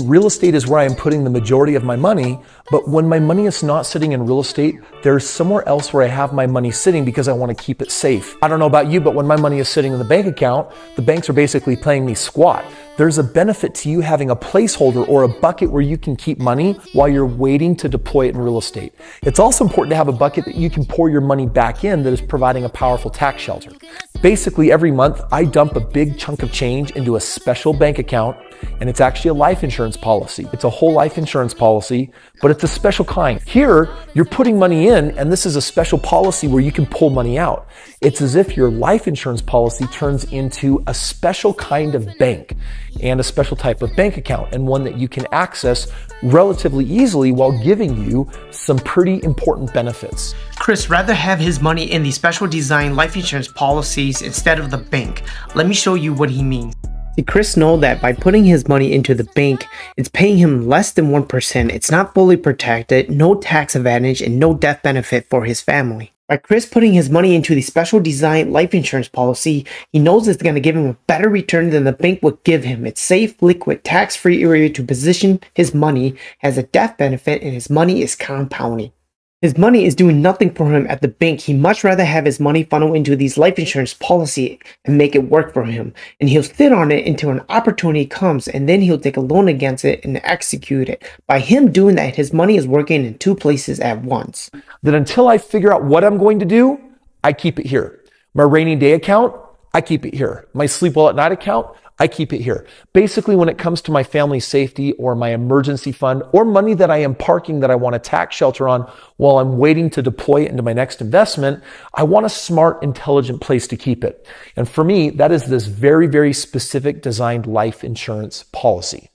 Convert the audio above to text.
Real estate is where I am putting the majority of my money, but when my money is not sitting in real estate, there's somewhere else where I have my money sitting because I want to keep it safe. I don't know about you, but when my money is sitting in the bank account, the banks are basically playing me squat. There's a benefit to you having a placeholder or a bucket where you can keep money while you're waiting to deploy it in real estate. It's also important to have a bucket that you can pour your money back in that is providing a powerful tax shelter. Basically, every month I dump a big chunk of change into a special bank account, and it's actually a life insurance policy. It's a whole life insurance policy, but it's a special kind. Here, you're putting money in, and this is a special policy where you can pull money out. It's as if your life insurance policy turns into a special kind of bank and a special type of bank account, and one that you can access relatively easily while giving you some pretty important benefits. Kris rather have his money in the special design life insurance policies instead of the bank. Let me show you what he means. See, Kris know that by putting his money into the bank, it's paying him less than 1%, it's not fully protected, no tax advantage, and no death benefit for his family. By Kris putting his money into the special design life insurance policy, he knows it's going to give him a better return than the bank would give him. It's safe, liquid, tax-free area to position his money as a death benefit and his money is compounding. His money is doing nothing for him at the bank. He much rather have his money funnel into these life insurance policy and make it work for him. And he'll sit on it until an opportunity comes and then he'll take a loan against it and execute it. By him doing that, his money is working in two places at once. That until I figure out what I'm going to do, I keep it here. My rainy day account, I keep it here. My sleep well at night account, I keep it here. Basically, when it comes to my family safety or my emergency fund or money that I am parking that I want a tax shelter on while I'm waiting to deploy it into my next investment, I want a smart, intelligent place to keep it. And for me, that is this very, very specific designed life insurance policy.